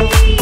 you.